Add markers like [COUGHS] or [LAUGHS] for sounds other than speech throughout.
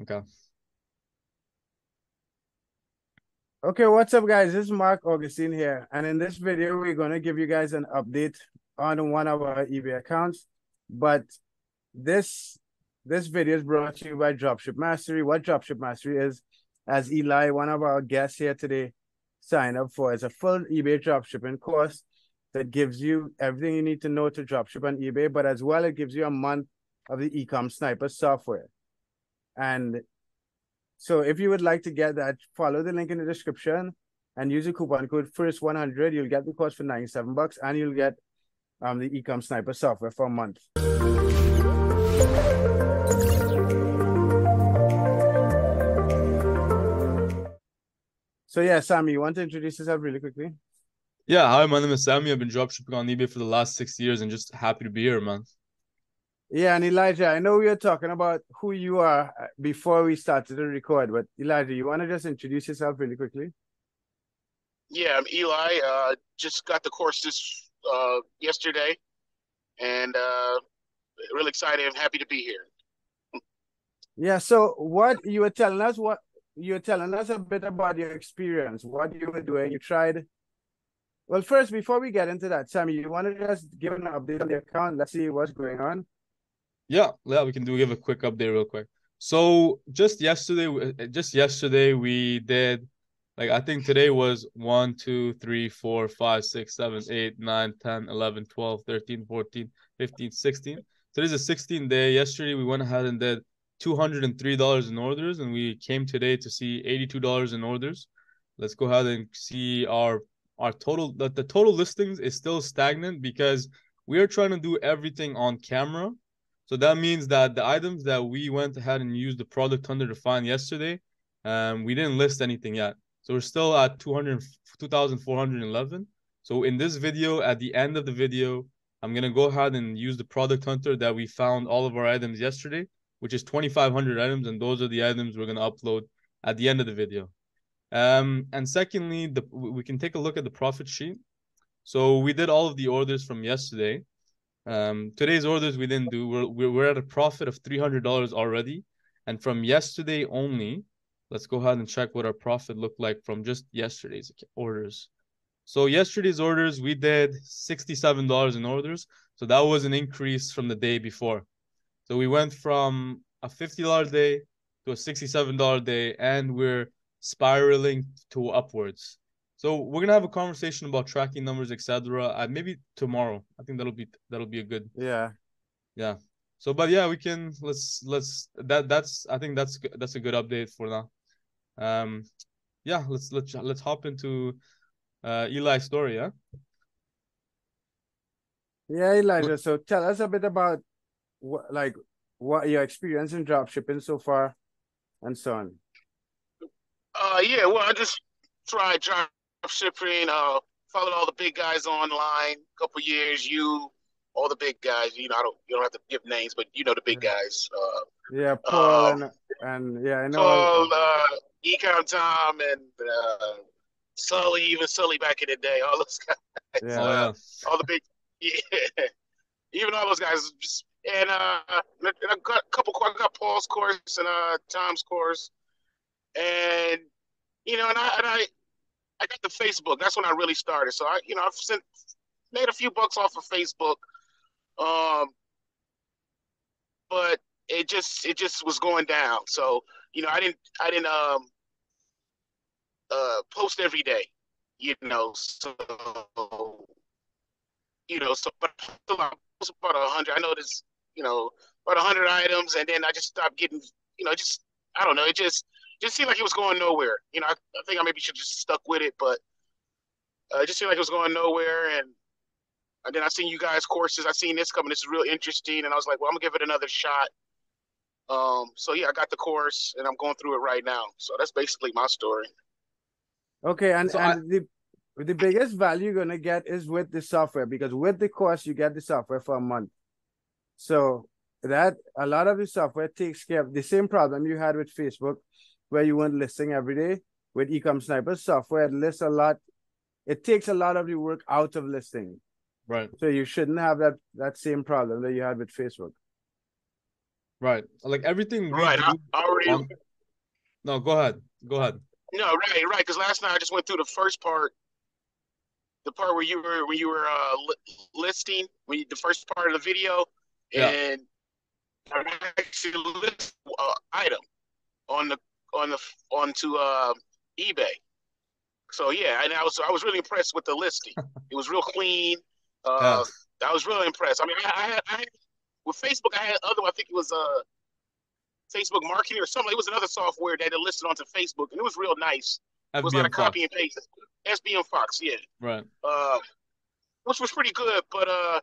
Okay. Okay, what's up, guys? This is Marc Augustine here, and in this video, we're to give you guys an update on one of our eBay accounts. But this this video is brought to you by Dropship Mastery. What Dropship Mastery is, as Eli, one of our guests here today, signed up for, is a full eBay dropshipping course that gives you everything you need to know to dropship on eBay, but as well, it gives you a month of the Ecom Sniper software. And so if you would like to get that, follow the link in the description and use the coupon code FIRST100. You'll get the course for 97 bucks and you'll get um the Ecom Sniper software for a month. So yeah, Sammy, you want to introduce yourself really quickly? Yeah, hi, my name is Sammy. I've been dropshipping on eBay for the last six years and just happy to be here, man. Yeah, and Elijah, I know we were talking about who you are uh, before we started to record, but Elijah, you want to just introduce yourself really quickly? Yeah, I'm Eli. Uh, just got the course this uh, yesterday, and uh, really excited and happy to be here. Yeah. So, what you were telling us, what you were telling us a bit about your experience, what you were doing. You tried. Well, first, before we get into that, Sammy, you want to just give an update on the account? Let's see what's going on. Yeah, yeah, we can do give a quick update real quick. So just yesterday, uh, just yesterday we did like I think today was 1, 2, 3, 4, 5, 6, 7, 8, 9, 10, 11, 12, 13, 14, 15, 16. Today's a 16 day. Yesterday we went ahead and did $203 in orders and we came today to see $82 in orders. Let's go ahead and see our our total the, the total listings is still stagnant because we are trying to do everything on camera so that means that the items that we went ahead and used the product hunter to find yesterday, um, we didn't list anything yet. So we're still at 200, 2,411. So in this video, at the end of the video, I'm going to go ahead and use the product hunter that we found all of our items yesterday, which is 2,500 items. And those are the items we're going to upload at the end of the video. Um, and secondly, the, we can take a look at the profit sheet. So we did all of the orders from yesterday. Um, today's orders we didn't do. We're we're at a profit of three hundred dollars already, and from yesterday only, let's go ahead and check what our profit looked like from just yesterday's orders. So yesterday's orders we did sixty-seven dollars in orders, so that was an increase from the day before. So we went from a fifty dollar day to a sixty-seven dollar day, and we're spiraling to upwards. So we're gonna have a conversation about tracking numbers, etc. Uh, maybe tomorrow. I think that'll be that'll be a good. Yeah. Yeah. So, but yeah, we can let's let's that that's I think that's that's a good update for now. Um, yeah, let's let's let's hop into uh Eli's story. Yeah. Yeah, Elijah. So tell us a bit about what like what your experience in drop shipping so far, and so on. Uh, yeah. Well, I just tried drop shipping. Uh, followed all the big guys online. A couple years, you, all the big guys. You know, I don't, you don't have to give names, but you know the big guys. Uh, yeah, Paul um, and, and yeah, I know. Paul, uh, Ecom Tom, and uh, Sully, even Sully back in the day. All those guys. Yeah. Uh, all the big, [LAUGHS] yeah. Even all those guys. Just, and uh, and I got a couple. I got Paul's course and uh Tom's course, and you know, and I and I I got the Facebook. That's when I really started. So I, you know, I've sent made a few bucks off of Facebook. Um, but it just it just was going down. So you know, I didn't I didn't um uh post every day. You know, so you know, so but about a hundred. I noticed, you know, about a hundred items, and then I just stopped getting, you know, just I don't know. It just just seemed like it was going nowhere. You know, I, I think I maybe should just stuck with it, but uh, it just seemed like it was going nowhere. And and then I seen you guys courses. I seen this coming. This is real interesting, and I was like, well, I'm gonna give it another shot. Um, so yeah, I got the course, and I'm going through it right now. So that's basically my story. Okay, and, so and I, the the biggest value you're gonna get is with the software because with the course you get the software for a month. So that a lot of the software takes care of the same problem you had with Facebook where you weren't listing every day with Ecom Sniper software, it lists a lot. It takes a lot of the work out of listing. Right. So you shouldn't have that that same problem that you had with Facebook. Right. Like everything Right. I, do I already. on- No, go ahead. Go ahead. No, right, right. Because last night I just went through the first part, the part where you were when you were uh, li- listing, when you, the first part of the video, Yeah. and I actually list uh, item on the on the onto uh, eBay. So yeah, and I was I was really impressed with the listing. [LAUGHS] it was real clean. Uh, I was really impressed. I mean, I, I, had, I had with Facebook, I had other. I think it was uh Facebook marketing or something. It was another software that they listed onto Facebook, and it was real nice. It was like a Fox. copy and paste. SBM Fox, yeah. Right. Uh, which was pretty good, but uh,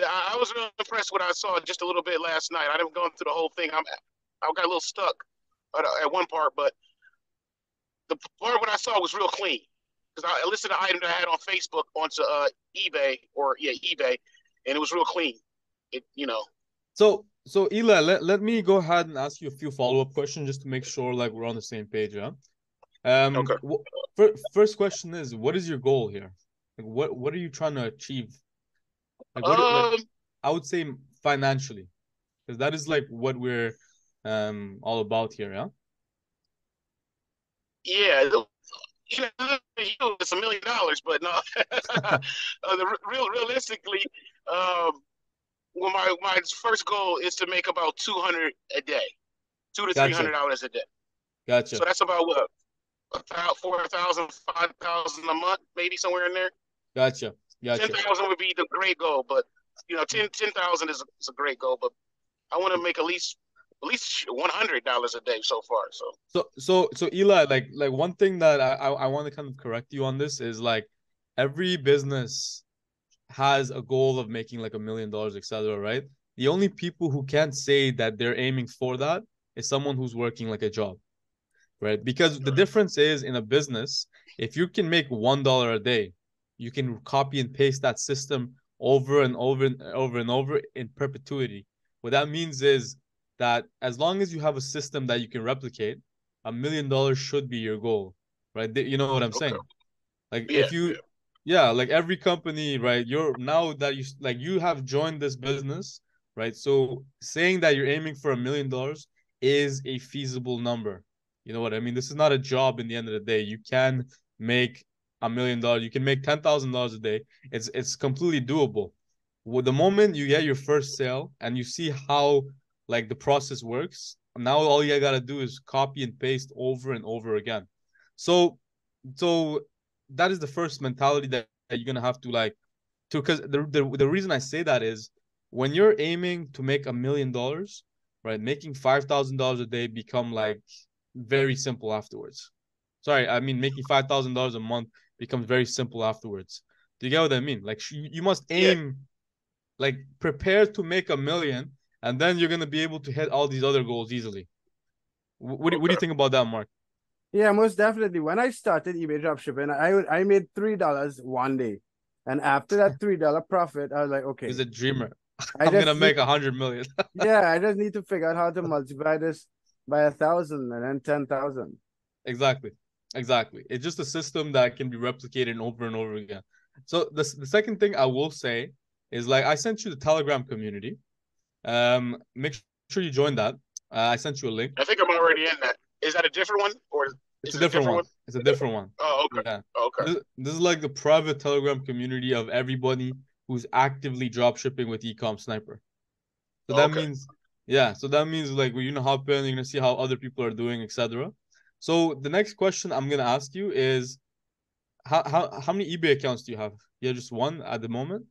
I, I was really impressed with what I saw just a little bit last night. I didn't go through the whole thing. I'm, I got a little stuck at, at one part, but the part what I saw was real clean because I listed an item that I had on Facebook onto uh, eBay or yeah eBay, and it was real clean. It you know So so Eli, let, let me go ahead and ask you a few follow-up questions just to make sure like we're on the same page, yeah? Um Okay. wh- fir- first question is what is your goal here? Like what what are you trying to achieve? Like what like, um, I would say financially. Because that is like what we're um all about here, yeah? Yeah, the- you know, it's a million dollars, but no. [LAUGHS] uh, the real realistically, um, well, my my first goal is to make about two hundred a day, two to Gotcha. three hundred dollars a day. Gotcha. So that's about what about four thousand, five thousand a month, maybe somewhere in there. Gotcha. Ten Gotcha. thousand would be the great goal, but you know, ten ten thousand is is a great goal, but I want to make at least at least one hundred dollars a day so far. So So so so Eli, like like one thing that I I, I want to kind of correct you on this is like every business has a goal of making like a million dollars, etc. Right? The only people who can't say that they're aiming for that is someone who's working like a job, right? Because the difference is in a business, if you can make one dollar a day, you can copy and paste that system over and over and over and over in perpetuity. What that means is that as long as you have a system that you can replicate, a million dollars should be your goal, right? You know what I'm Okay. saying? Like Yeah, if you, yeah, like every company, right? You're now that you like you have joined this business, right? So saying that you're aiming for a million dollars is a feasible number. You know what I mean? This is not a job in the end of the day. You can make a million dollars. You can make ten thousand dollars a day. It's it's completely doable. With the moment you get your first sale and you see how like the process works, now all you gotta do is copy and paste over and over again. So so that is the first mentality that, that you're gonna have to like to because the, the the reason I say that is when you're aiming to make a million dollars, right? Making five thousand dollars a day become like very simple afterwards. Sorry, I mean making five thousand dollars a month becomes very simple afterwards. Do you get what I mean? Like sh- you must Yeah. aim, like prepare to make a million, and then you're gonna be able to hit all these other goals easily. What do, what do you think about that, Marc? Yeah, most definitely. When I started eBay dropshipping, I would I made three dollars one day, and after that [LAUGHS] three dollar profit, I was like, okay, He's a dreamer. I [LAUGHS] I'm gonna need- make a hundred million. [LAUGHS] yeah, I just need to figure out how to multiply this by a thousand and then ten thousand. Exactly. Exactly. It's just a system that can be replicated over and over again. So the the second thing I will say is like I sent you the Telegram community. Um, make sure you join that. Uh, I sent you a link. I think I'm already in that. Is that a different one or? It's a different different one. It's a different one. Oh, okay, Yeah. okay. This, this is like the private Telegram community of everybody who's actively drop shipping with Ecom Sniper. So that Okay. means, yeah. So that means like when you know hop in, you're gonna see how other people are doing, etc. So the next question I'm gonna ask you is, how how how many eBay accounts do you have? Yeah, just one at the moment.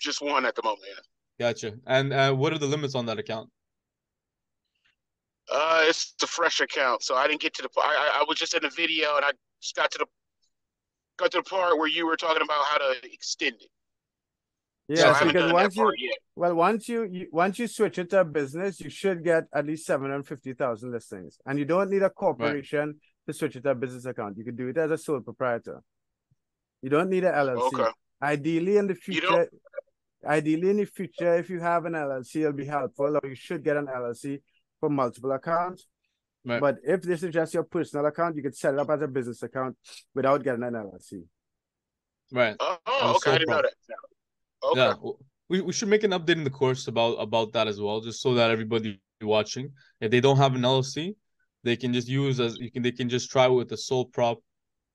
Just one at the moment. Yeah. Gotcha. And uh, what are the limits on that account? Uh, it's a fresh account, so I didn't get to the. I I, I was just in the video, and I just got to the got to the part where you were talking about how to extend it. So I Yes, haven't because once you yet. well, once you, you once you switch it to a business, you should get at least seven hundred fifty thousand listings, and you don't need a corporation to switch it to a business account. You can do it as a sole proprietor. You don't need an LLC. Okay. Ideally, in the future, ideally in the future, if you have an LLC, it'll be helpful, or you should get an LLC for multiple accounts. Right. But if this is just your personal account, you could set it up as a business account without getting an LLC. Right. Oh, As a okay. I didn't know that. Okay. Yeah. we, we should make an update in the course about about that as well, just so that everybody watching, if they don't have an LLC, they can just use as you can they can just try with the sole prop,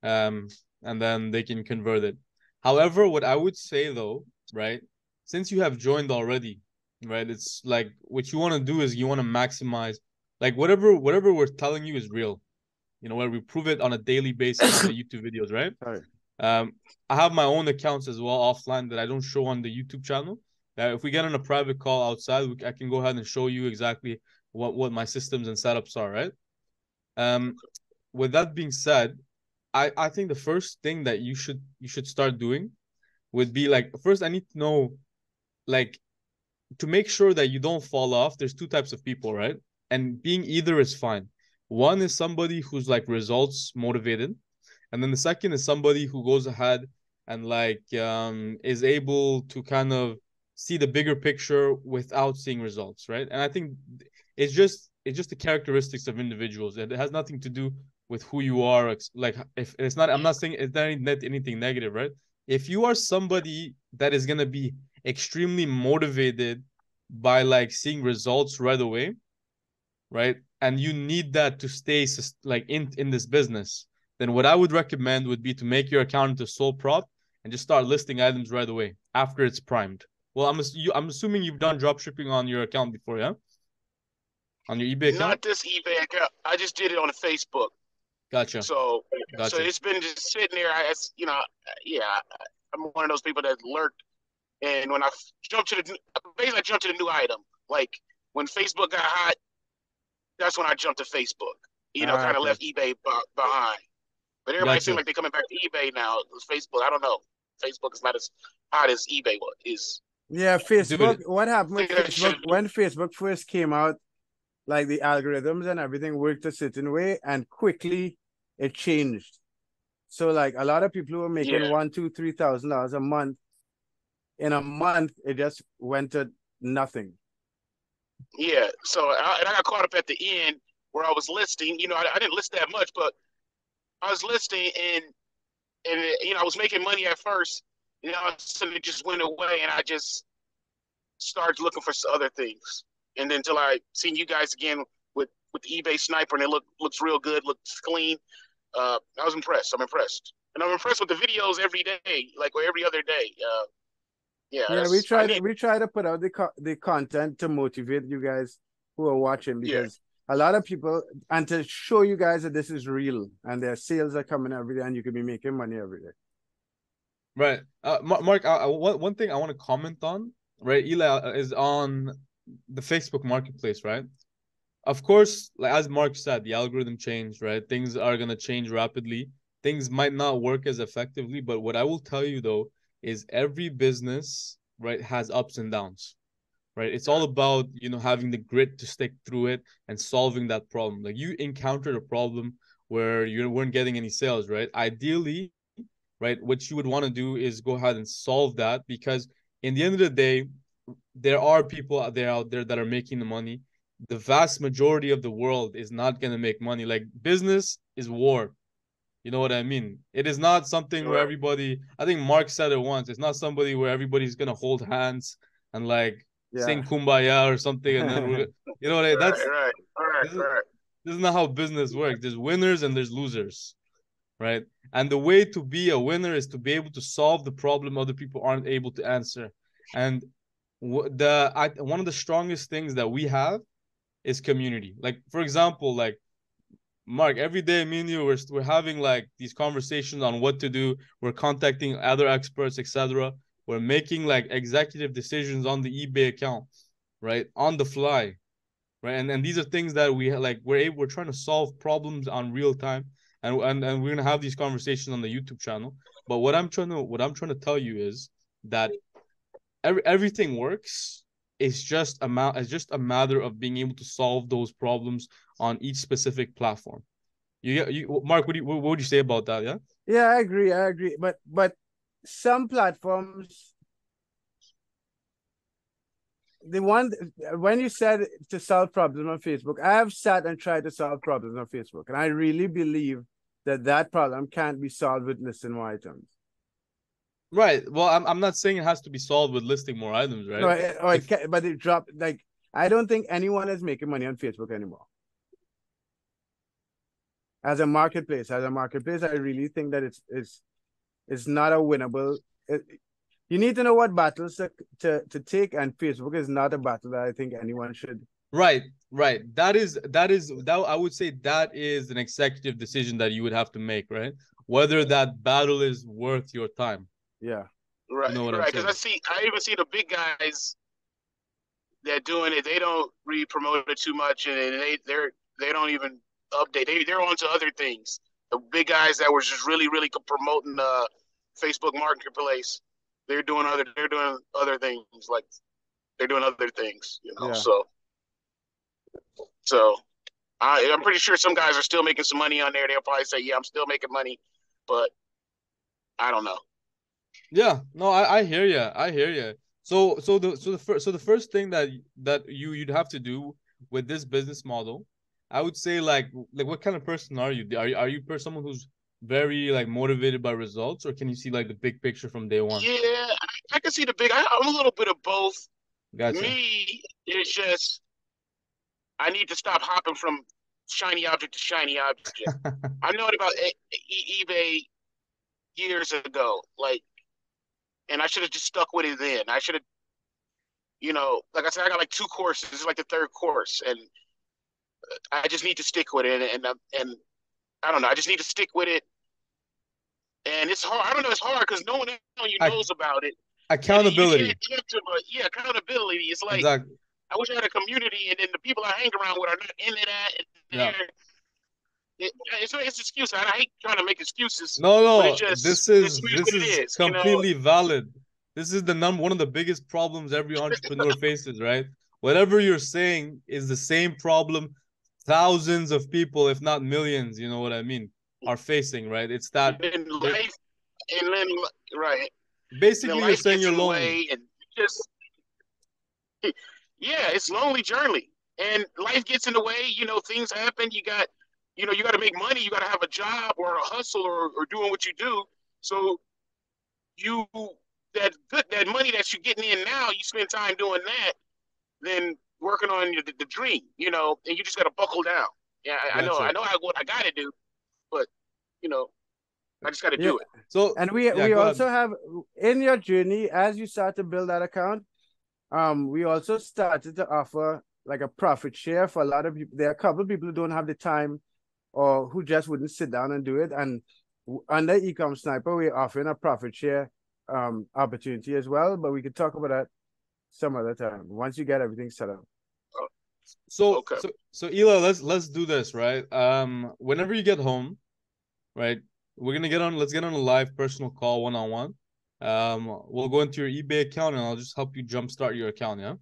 um, and then they can convert it. However, what I would say though, right, since you have joined already, right, it's like what you want to do is you want to maximize, like whatever whatever we're telling you is real, you know, where we prove it on a daily basis on the [COUGHS] YouTube videos, right? Sorry. Um, I have my own accounts as well offline that I don't show on the YouTube channel. Uh, if we get on a private call outside, we, I can go ahead and show you exactly what what my systems and setups are. Right. Um, with that being said, I I think the first thing that you should you should start doing would be like first I need to know, like, to make sure that you don't fall off. There's two types of people, right? And being either is fine. One is somebody who's like results motivated, and then the second is somebody who goes ahead and like um is able to kind of see the bigger picture without seeing results, right? And I think it's just it's just the characteristics of individuals. It has nothing to do with who you are. Like if it's not, I'm not saying it's not anything negative, right? If you are somebody that is gonna be extremely motivated by like seeing results right away, right? And you need that to stay like in in this business. Then what I would recommend would be to make your account into sole prop and just start listing items right away after it's primed. Well, I'm you, I'm assuming you've done drop shipping on your account before, yeah? On your eBay account? Not this eBay account. I just did it on a Facebook. Gotcha. So, gotcha. so it's been just sitting there. I, you know, yeah, I'm one of those people that lurk. And when I jumped to the, basically I jumped to the new item. Like when Facebook got hot, that's when I jumped to Facebook. You know, kind of left eBay behind. But everybody gotcha. seems like they're coming back to eBay now. It's Facebook. I don't know. Facebook is not as hot as eBay is. Yeah, Facebook. Dude, what happened with Facebook when Facebook first came out? Like the algorithms and everything worked a certain way, and quickly it changed. So like a lot of people who were making yeah. one, two, three thousand dollars a month, in a month it just went to nothing. Yeah. So I, and I got caught up at the end where I was listing. You know, I, I didn't list that much, but I was listing and and you know I was making money at first, and you know, so it just went away, and I just started looking for other things. And then until I seen you guys again with with the eBay sniper, and it look looks real good, looks clean. Uh, I was impressed. I'm impressed, and I'm impressed with the videos every day, like every other day. Uh, yeah, yeah. We try to we try to put out the co- the content to motivate you guys who are watching because yeah. a lot of people and to show you guys that this is real and their sales are coming every day and you can be making money every day. Right. Uh, Marc, uh, one, one thing I want to comment on, right, Eli, uh, is on the Facebook marketplace, right? Of course, like as Marc said, the algorithm changed, right? Things are going to change rapidly. Things might not work as effectively, but what I will tell you though is every business, right, has ups and downs, right? It's all about, you know, having the grit to stick through it and solving that problem. Like you encountered a problem where you weren't getting any sales, right? Ideally, right? What you would want to do is go ahead and solve that because in the end of the day, there are people out there out there that are making the money. The vast majority of the world is not gonna make money. Like business is war. You know what I mean? It is not something where everybody. I think Marc said it once. It's not somebody where everybody's gonna hold hands and like yeah. sing kumbaya or something, and then we're, [LAUGHS] you know what? That's right, right, this, is, this is not how business works. There's winners and there's losers right? And the way to be a winner is to be able to solve the problem other people aren't able to answer. And the I, one of the strongest things that we have is community. Like for example, like Marc, every day me and you we're, we're having like these conversations on what to do. We're contacting other experts, etc. We're making like executive decisions on the eBay account, right? On the fly. Right. And and these are things that we like we're able, we're trying to solve problems on real time and, and and we're gonna have these conversations on the YouTube channel. But what I'm trying to what I'm trying to tell you is that every, everything works. It's just a ma- it's just a matter of being able to solve those problems on each specific platform. You, you Marc, what, do you, what would you say about that? Yeah. Yeah, I agree. I agree. But but some platforms the one when you said to solve problems on Facebook, I have sat and tried to solve problems on Facebook, and I really believe that that problem can't be solved with more items. Right. Well, I'm I'm not saying it has to be solved with listing more items, right? No, it, or it If- but it dropped. Like I don't think anyone is making money on Facebook anymore. As a marketplace, as a marketplace, I really think that it's it's it's not a winnable. It, you need to know what battles to, to to take, and Facebook is not a battle that I think anyone should. Right, right. That is that is that I would say that is an executive decision that you would have to make, right? Whether that battle is worth your time. Yeah, Right, know right. Because I see, I even see the big guys that doing it. They don't re-promote it too much, and they they're they don't even update. They they're on to other things. The big guys that were just really really promoting the Facebook Marketplace, they're doing other they're doing other things like they're doing other things. You know, Yeah. so so I I'm pretty sure some guys are still making some money on there. They'll probably say, yeah, I'm still making money, but I don't know. Yeah, no, I, I hear you. I hear you. So so the so the first so the first thing that that you you'd have to do with this business model, I would say like like what kind of person are you? Are you are you someone who's very like motivated by results, or can you see like the big picture from day one? Yeah, I, I can see the big. I, I'm a little bit of both. Gotcha. Me, it's just I need to stop hopping from shiny object to shiny object. [LAUGHS] I know it about e- E- eBay years ago, like, and I should have just stuck with it then. I should have, you know, like I said, I got like two courses. This is like the third course, and uh, I just need to stick with it. And and, and I don't know. I just need to stick with it. And it's hard. I don't know. It's hard because no one on you I- knows about it. Accountability. You to, yeah, accountability. It's like Exactly. I wish I had a community, and then the people I hang around with are not into that. And Yeah. It, it's it's excuse. I hate trying to make excuses. No, no, just- this is is this is is, you know? completely valid. This is the number one of the biggest problems every entrepreneur [LAUGHS] faces, right? Whatever you're saying is the same problem thousands of people, if not millions, you know what I mean, are facing, right? It's that And then life, and then right. Basically you're saying you're lonely. and just [LAUGHS] yeah, it's lonely journey, and life gets in the way. You know, things happen. You got, you know, you got to make money. You got to have a job or a hustle or, or doing what you do. So you that good that money that you're getting in now, you spend time doing that, then working on your, the, the dream. You know, and you just got to buckle down. Yeah, I, I know, Gotcha. I know how, what I got to do, but you know, I just got to Yeah. do it. So and we Yeah, we go ahead. also have in your journey as you start to build that account. Um, we also started to offer like a profit share for a lot of people. There are a couple of people who don't have the time, or who just wouldn't sit down and do it. And under Ecom Sniper, we're offering a profit share um opportunity as well. But we could talk about that some other time once you get everything set up. So Okay. so so Ela, let's let's do this, right? Um whenever you get home, right? We're gonna get on let's get on a live personal call one on one. Um we'll go into your eBay account and I'll just help you jumpstart your account, yeah?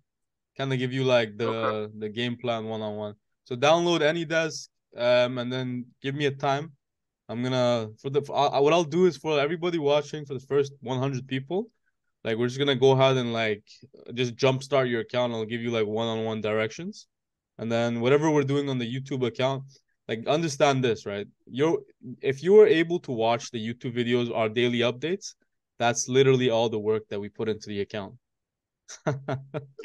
Kind of give you like the Okay. the game plan one on one. So download AnyDesk um and then give me a time. I'm gonna for the I, what I'll do is for everybody watching for the first 100 people, like we're just gonna go ahead and like just jumpstart your account. I'll give you like one-on-one directions. And then whatever we're doing on the YouTube account, like understand this, right? You're if you were able to watch the YouTube videos, our daily updates, that's literally all the work that we put into the account. [LAUGHS]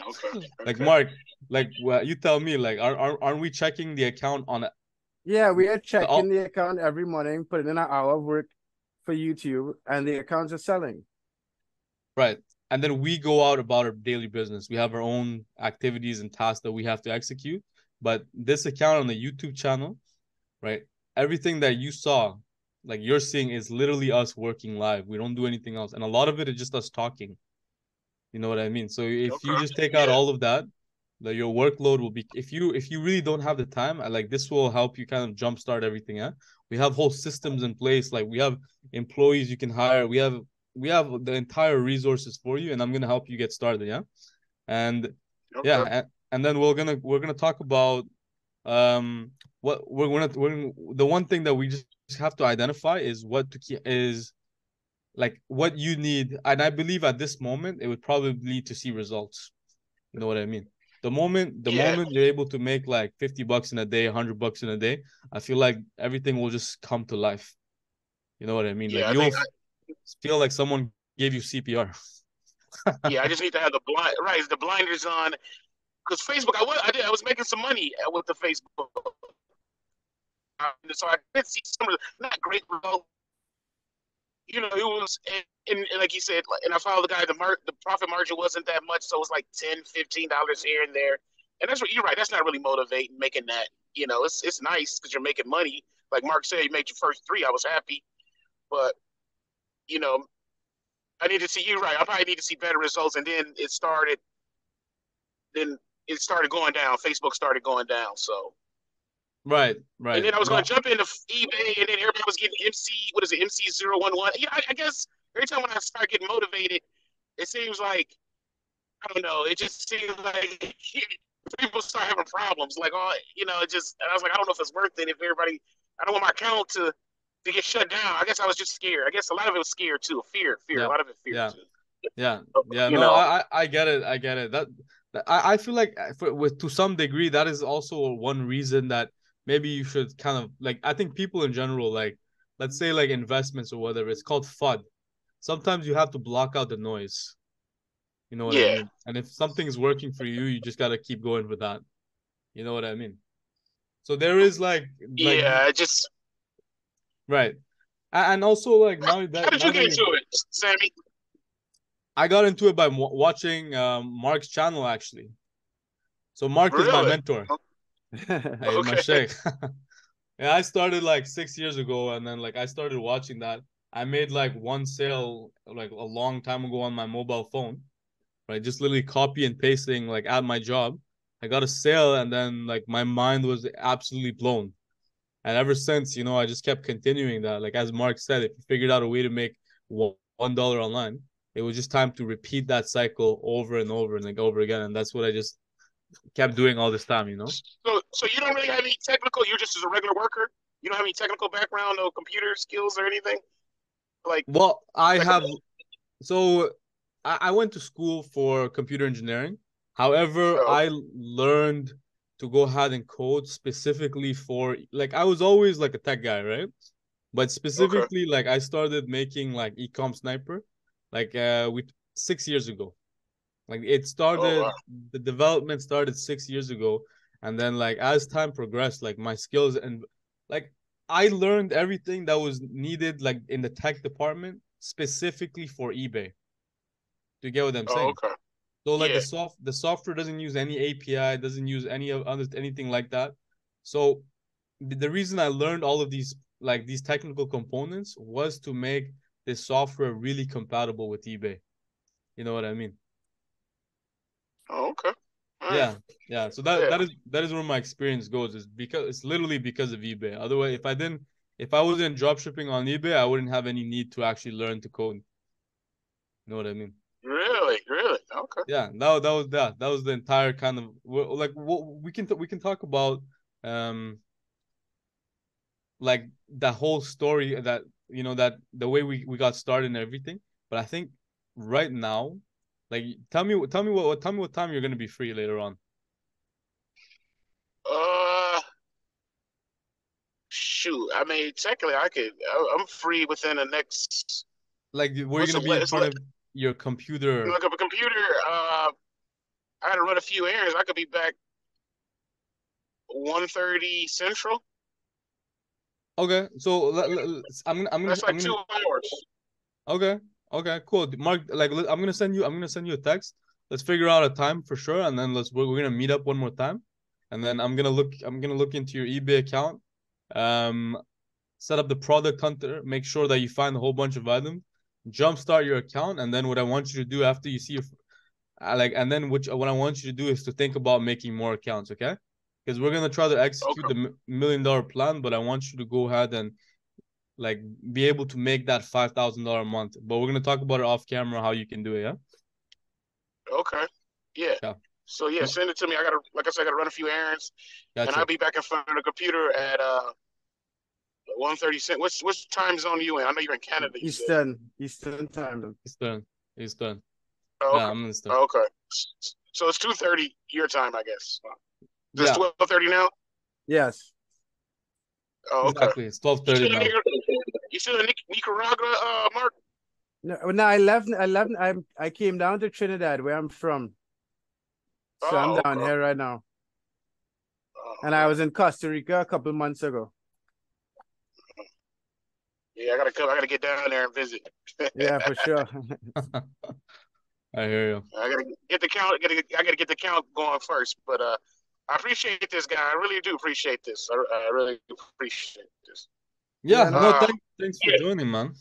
Okay. like okay. Marc, like well, you tell me, like are, are aren't we checking the account on Yeah, we are all- checking the account every morning, putting in an hour of work for YouTube, and the accounts are selling. right? And then we go out about our daily business. We have our own activities and tasks that we have to execute. But this account on the YouTube channel, right? Everything that you saw, like you're seeing, is literally us working live. We don't do anything else. And a lot of it is just us talking. You know what I mean? So if you just take out all of that, like your workload will be if you if you really don't have the time, like this will help you kind of jumpstart everything. Yeah. We have whole systems in place. Like we have employees you can hire. We have we have the entire resources for you, and I'm gonna help you get started. Yeah. And Okay. yeah, and, and then we're gonna we're gonna talk about um what we're gonna we're gonna, the one thing that we just have to identify is what to keep is like what you need and i believe at this moment it would probably lead to see results you know what i mean the moment the Yeah. moment you're able to make like 50 bucks in a day 100 bucks in a day i feel like everything will just come to life you know what i mean Yeah, I like you'll think f- feel like someone gave you CPR. [LAUGHS] yeah, I just need to have the blind right, the blinders on. Because Facebook, I was I did I was making some money with the Facebook, uh, so I did see some of the, not great results. You know, it was and, and, and like you said, and I followed the guy. The mar- the profit margin wasn't that much, so it was like 10 dollars here and there. And that's what you're right. That's not really motivating making that. You know, it's it's nice because you're making money. Like Marc said, you made your first three. I was happy, but you know, I need to see you right. I probably need to see better results. And then it started. Then it started going down. Facebook started going down. So. Right, right. And then I was going to jump into eBay, and then everybody was getting MC. What is it? MC 011. You know, I, I guess every time when I start getting motivated, it seems like I don't know. It just seems like [LAUGHS] people start having problems. Like, oh, you know, it just. I was like, I don't know if it's worth it. If everybody, I don't want my account to to get shut down. I guess I was just scared. I guess a lot of it was scared too. Fear, fear. Yeah. A lot of it fear Yeah. too. Yeah, [LAUGHS] yeah. You No, know. I, I get it. I get it. That, that- I, I feel like uh, for, with to some degree that is also one reason that maybe you should kind of like. I think people in general, like let's say like investments or whatever, it's called FUD. Sometimes you have to block out the noise. You know what I mean? And if something's working for you, you just gotta keep going with that. You know what I mean? So there is like, like yeah, it just. right. And also like now that How did you get into it, Sammy? I got into it by watching um, Marc's channel actually. So Marc is my Really? mentor. [LAUGHS] Okay. [LAUGHS] yeah, I started like six years ago, and then like I started watching that. I made like one sale like a long time ago on my mobile phone, right? Just literally copy and pasting like at my job. I got a sale, and then like my mind was absolutely blown. And ever since, you know, I just kept continuing that. Like as Marc said, if you figured out a way to make one one dollar online, it was just time to repeat that cycle over and over and like over again. And that's what I just kept doing all this time, you know. So, so you don't really have any technical. You're just as a regular worker. You don't have any technical background, no computer skills or anything. Like, Well, I Like- have so I, I went to school for computer engineering. However, Oh. I learned to go ahead and code specifically for like I was always like a tech guy, right? But specifically, like I started making like ecom sniper, like uh with six years ago. Like it started oh, wow. the development started six years ago, and then like as time progressed, like my skills and like I learned everything that was needed like in the tech department specifically for eBay. Do you get what I'm oh, saying? okay. So like Yeah. the soft the software doesn't use any API, doesn't use any of other anything like that. So the the reason I learned all of these like these technical components was to make this software really compatible with eBay. You know what I mean? Oh, okay. All right. Yeah, yeah. So that Yeah. that is that is where my experience goes. Is because it's literally because of eBay. Otherwise, if I didn't, if I wasn't drop shipping on eBay, I wouldn't have any need to actually learn to code. You know what I mean? Really, really. Okay. Yeah, that that was that. That was the entire kind of like what we can we can talk about um like that whole story that you know that the way we we got started and everything. But I think right now, like tell me tell me what, tell me what time you're gonna be free later on. Uh, shoot. I mean, technically, I could. I- I'm free within the next. Like you're gonna be in front of your computer. Look up a computer. Uh, I had to run a few errands. I could be back 1.30 Central. Okay, so let, let's- I'm gonna I'm gonna That's I'm like gonna two hours. Okay. Okay. Cool. Marc, like, I'm gonna send you. I'm gonna send you a text. Let's figure out a time for sure, and then let's we're, we're gonna meet up one more time, and then I'm gonna look. I'm gonna look into your eBay account. Um, set up the product hunter. Make sure that you find a whole bunch of items. Jumpstart your account, and then what I want you to do after you see your, I like, and then which what I want you to do is to think about making more accounts. Okay. Because we're gonna try to execute Okay. the million dollar plan, but I want you to go ahead and like be able to make that five thousand dollar a month. But we're gonna talk about it off camera how you can do it. Yeah. Okay. Yeah. Yeah. So yeah, send it to me. I gotta, like I said, I gotta run a few errands, and I'll be back in front of the computer at uh 1.30 Cent. What's what's time zone are you in? I know you're in Canada. You said. Eastern, Eastern time. Eastern. Eastern. Oh, Yeah, okay. I'm in Eastern. Oh, okay. So it's 2.30 your time, I guess. Is yeah, it 12.30 now? Yes. Oh, okay. exactly. It's twelve thirty. You thirty still now. in you still in Nic- Nicaragua, uh, Marc? No, no, I left. I left. I I came down to Trinidad, where I'm from. So Oh, I'm down okay. here right now, Oh, and I was in Costa Rica a couple months ago. yeah, I gotta come. I gotta get down there and visit. [LAUGHS] Yeah, for sure. [LAUGHS] I hear you. I gotta get the count. Gotta get, I gotta get the count going first. But uh, I appreciate this guy. I really do appreciate this. I, I really appreciate this. Yeah, Yeah, no, no. thanks, thanks for Yeah. joining, man.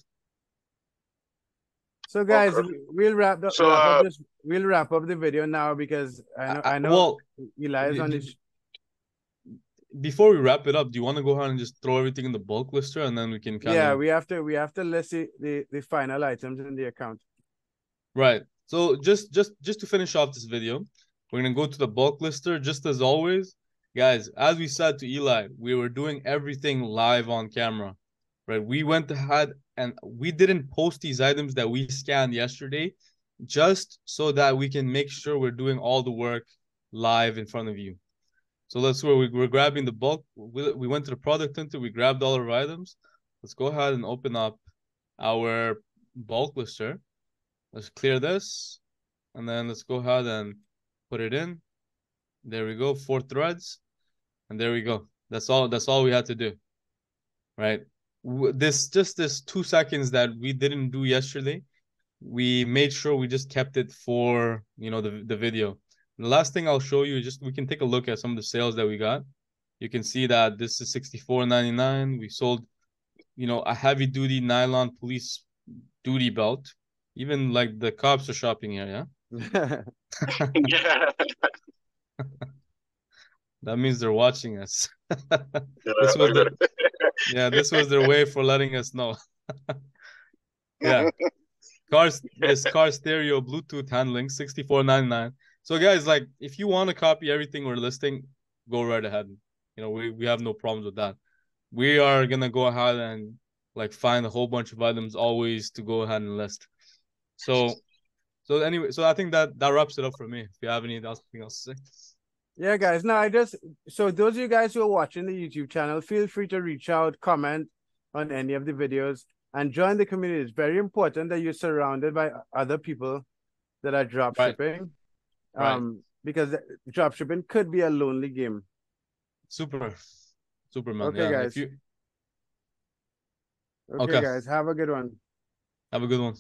So guys, Okay. we- we'll wrap up. So, wrap up uh, this, we'll wrap up the video now because I know I, I- know well, Eli is on y- his. before we wrap it up, do you want to go ahead and just throw everything in the bulk lister and then we can kind Yeah, of we have to we have to list the, the the final items in the account. right. So just just just to finish off this video, we're gonna go to the bulk lister. Just as always, guys, as we said to Eli, we were doing everything live on camera. Right. We went ahead and we didn't post these items that we scanned yesterday just so that we can make sure we're doing all the work live in front of you. So that's where we, we're grabbing the bulk. We, we went to the product hunter, we grabbed all our items. Let's go ahead and open up our bulk lister. Let's clear this. And then let's go ahead and put it in. There we go, four threads. And there we go. That's all that's all we had to do. Right? This just this 2 seconds that we didn't do yesterday. We made sure we just kept it for, you know, the the video. The last thing I'll show you is just we can take a look at some of the sales that we got. You can see that this is 64.99. We sold, you know, a heavy duty nylon police duty belt. Even like the cops are shopping here, yeah? Yeah. [LAUGHS] That means they're watching us. [LAUGHS] This was the, [LAUGHS] yeah, this was their way for letting us know. Yeah. Cars this car stereo Bluetooth handling 64.99. So guys, like if you want to copy everything we're listing, go right ahead. You know, we, we have no problems with that. We are gonna go ahead and like find a whole bunch of items always to go ahead and list. So so anyway, so I think that that wraps it up for me. If you have anything else, anything else to say. Yeah, guys. Now I just so those of you guys who are watching the YouTube channel, feel free to reach out, comment on any of the videos, and join the community. It's very important that you're surrounded by other people that are drop Right. shipping. Right. Um, because drop shipping could be a lonely game. Super. Superman. Okay, yeah. guys. You Okay, Okay. guys, have a good one. have a good one.